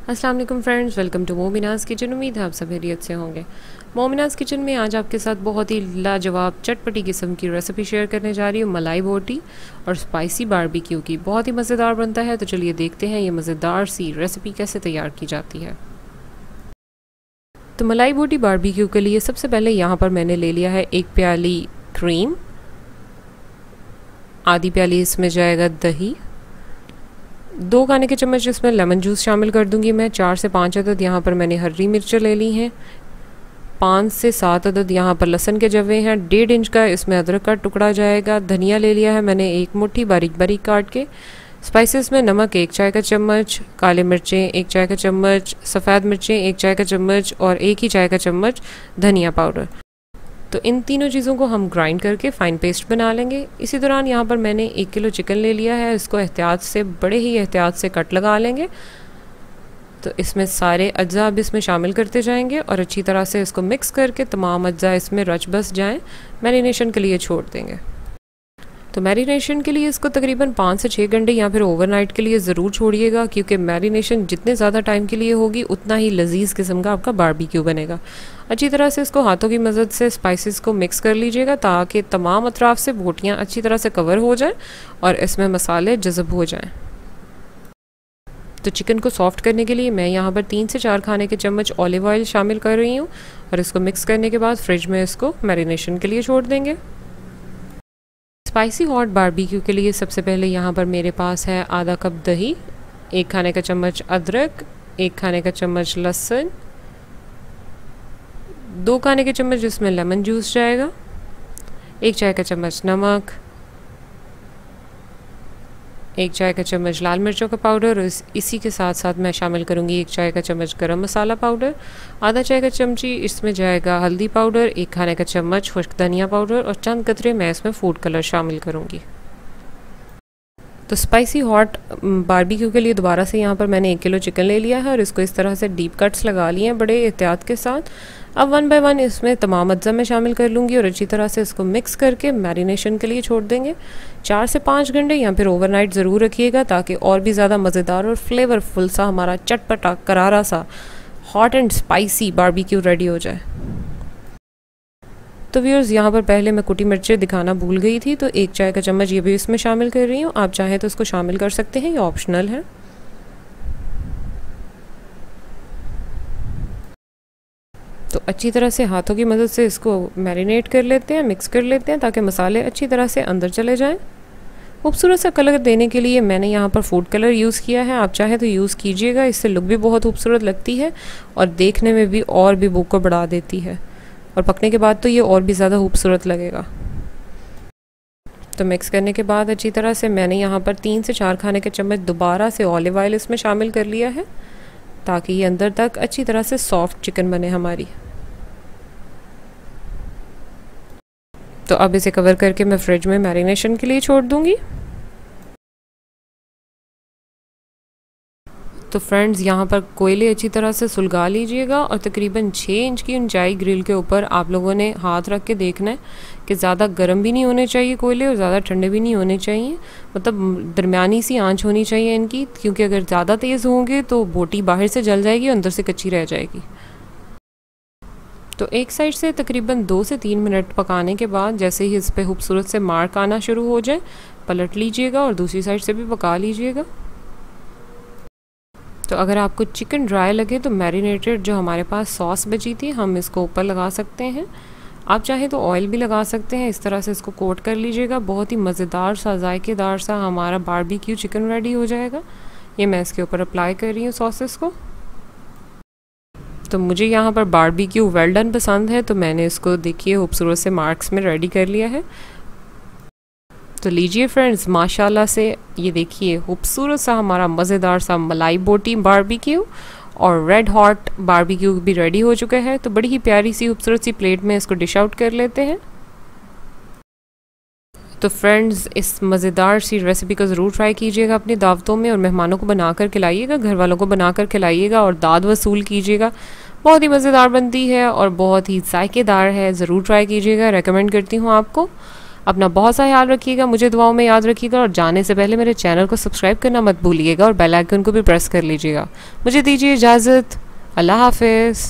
वालेकुम friends, welcome to Mominaz kitchen. उम्मीद है आप सब खैरियत से होंगे। मोमिनाज किचन में आज आपके साथ बहुत ही लाजवाब, चटपटी किस्म की रेसिपी शेयर करने जा रही हूँ, मलाई बोटी और स्पाइसी बारबेक्यू की। बहुत ही मज़ेदार बनता है तो चलिए देखते हैं ये मज़ेदार सी रेसिपी कैसे तैयार की जाती है। तो मलाई बोटी बारबेक्यू के लिए सबसे पहले यहाँ पर मैंने ले लिया है एक प्याली क्रीम आधी प्याली इसमें जाएगा दही। दो खाने के चम्मच इसमें लेमन जूस शामिल कर दूँगी मैं। चार से पाँच अदद यहाँ पर मैंने हरी मिर्च ले ली हैं। पाँच से सात अदद यहाँ पर लहसन के जवे हैं। डेढ़ इंच का इसमें अदरक का टुकड़ा जाएगा। धनिया ले लिया है मैंने एक मुट्ठी बारीक बारीक काट के। स्पाइसेस में नमक एक चाय का चम्मच, काले मिर्चें एक चाय का चम्मच, सफ़ेद मिर्चें एक चाय का चम्मच और एक ही चाय का चम्मच धनिया पाउडर। तो इन तीनों चीज़ों को हम ग्राइंड करके फ़ाइन पेस्ट बना लेंगे। इसी दौरान यहाँ पर मैंने एक किलो चिकन ले लिया है, इसको एहतियात से, बड़े ही एहतियात से कट लगा लेंगे। तो इसमें सारे अज्जा अब इसमें शामिल करते जाएँगे और अच्छी तरह से इसको मिक्स करके तमाम अज्जा इसमें रच बस जाएँ। मैरिनेशन के लिए छोड़ देंगे। तो मैरिनेशन के लिए इसको तकरीबन पाँच से छः घंटे या फिर ओवरनाइट के लिए ज़रूर छोड़िएगा, क्योंकि मैरिनेशन जितने ज़्यादा टाइम के लिए होगी, उतना ही लजीज किस्म का आपका बारबेक्यू बनेगा। अच्छी तरह से इसको हाथों की मदद से स्पाइसेस को मिक्स कर लीजिएगा, ताकि तमाम अतराफ से बोटियाँ अच्छी तरह से कवर हो जाएँ और इसमें मसाले जज़ब हो जाएँ। तो चिकन को सॉफ्ट करने के लिए मैं यहाँ पर तीन से चार खाने के चम्मच ऑलिव ऑयल शामिल कर रही हूँ और इसको मिक्स करने के बाद फ्रिज में इसको मैरिनेशन के लिए छोड़ देंगे। स्पाइसी हॉट बारबेक्यू के लिए सबसे पहले यहाँ पर मेरे पास है आधा कप दही, एक खाने का चम्मच अदरक, एक खाने का चम्मच लहसुन, दो खाने के चम्मच जिसमें लेमन जूस जाएगा, एक चाय का चम्मच नमक एक चाय का चम्मच लाल मिर्चों का पाउडर और इस, के साथ साथ मैं शामिल करूँगी एक चाय का चम्मच गरम मसाला पाउडर आधा चाय का चमची इसमें जाएगा हल्दी पाउडर एक खाने का चम्मच खुश्क धनिया पाउडर और चंद कतरे मैं इसमें फ़ूड कलर शामिल करूँगी। तो स्पाइसी हॉट बारबेक्यू के लिए दोबारा से यहाँ पर मैंने एक किलो चिकन ले लिया है और इसको इस तरह से डीप कट्स लगा लिए हैं बड़े एहतियात के साथ। अब वन बाय वन इसमें तमाम अज्जा में शामिल कर लूँगी और अच्छी तरह से इसको मिक्स करके मैरिनेशन के लिए छोड़ देंगे। चार से पाँच घंटे या फिर ओवरनाइट ज़रूर रखिएगा ताकि और भी ज़्यादा मज़ेदार और फ्लेवरफुल सा हमारा चटपटा करारा सा hot and spicy barbecue ready हो जाए। तो व्यूअर्स यहाँ पर पहले मैं कुटी मिर्चें दिखाना भूल गई थी तो एक चाय का चम्मच ये भी इसमें शामिल कर रही हूँ। आप चाहें तो इसको शामिल कर सकते हैं, ये ऑप्शनल है। तो अच्छी तरह से हाथों की मदद से इसको मैरिनेट कर लेते हैं मिक्स कर लेते हैं, ताकि मसाले अच्छी तरह से अंदर चले जाएँ। खूबसूरत सा कलर देने के लिए मैंने यहाँ पर फ़ूड कलर यूज़ किया है। आप चाहें तो यूज़ कीजिएगा, इससे लुक भी बहुत खूबसूरत लगती है और देखने में भी और भी बुक को बढ़ा देती है। और पकने के बाद तो ये और भी ज़्यादा खूबसूरत लगेगा। तो मिक्स करने के बाद अच्छी तरह से मैंने यहाँ पर तीन से चार खाने के चम्मच दोबारा से ऑलिव ऑयल इसमें शामिल कर लिया है, ताकि ये अंदर तक अच्छी तरह से सॉफ्ट चिकन बने हमारी। तो अब इसे कवर करके मैं फ्रिज में मैरिनेशन के लिए छोड़ दूँगी। तो फ्रेंड्स यहाँ पर कोयले अच्छी तरह से सुलगा लीजिएगा और तकरीबन छः इंच की ऊंचाई ग्रिल के ऊपर आप लोगों ने हाथ रख के देखना है कि ज़्यादा गर्म भी नहीं होने चाहिए कोयले और ज़्यादा ठंडे भी नहीं होने चाहिए। मतलब दरमियानी सी आँच होनी चाहिए इनकी, क्योंकि अगर ज़्यादा तेज़ होंगे तो बोटी बाहर से जल जाएगी और अंदर से कच्ची रह जाएगी। तो एक साइड से तकरीबन दो से तीन मिनट पकाने के बाद जैसे ही इस पर खूबसूरत से मार्क आना शुरू हो जाए, पलट लीजिएगा और दूसरी साइड से भी पका लीजिएगा। तो अगर आपको चिकन ड्राई लगे तो मैरिनेटेड जो हमारे पास सॉस बची थी, हम इसको ऊपर लगा सकते हैं। आप चाहे तो ऑयल भी लगा सकते हैं। इस तरह से इसको कोट कर लीजिएगा। बहुत ही मज़ेदार सा, जायकेदार सा हमारा बारबेक्यू चिकन रेडी हो जाएगा। ये मैं इसके ऊपर अप्लाई कर रही हूँ सॉसेस को। तो मुझे यहाँ पर बारबेक्यू वेल डन पसंद है तो मैंने इसको देखिए, खूबसूरत से मार्क्स में रेडी कर लिया है। तो लीजिए फ्रेंड्स माशाल्लाह से ये देखिए, खूबसूरत सा हमारा मज़ेदार सा मलाई बोटी बारबेक्यू और रेड हॉट बारबेक्यू भी रेडी हो चुका है। तो बड़ी ही प्यारी सी, खूबसूरत सी प्लेट में इसको डिश आउट कर लेते हैं। तो फ्रेंड्स इस मज़ेदार सी रेसिपी को ज़रूर ट्राई कीजिएगा अपनी दावतों में और मेहमानों को बना कर खिलाइएगा घर वालों को बना कर खिलाइएगा और दाद वसूल कीजिएगा। बहुत ही मज़ेदार बनती है और बहुत ही जायकेदार है, ज़रूर ट्राई कीजिएगा। रेकमेंड करती हूँ आपको। अपना बहुत सा ख्याल रखिएगा, मुझे दुआओं में याद रखिएगा और जाने से पहले मेरे चैनल को सब्सक्राइब करना मत भूलिएगा और बेल आइकन को भी प्रेस कर लीजिएगा। मुझे दीजिए इजाज़त। अल्लाह हाफिज़।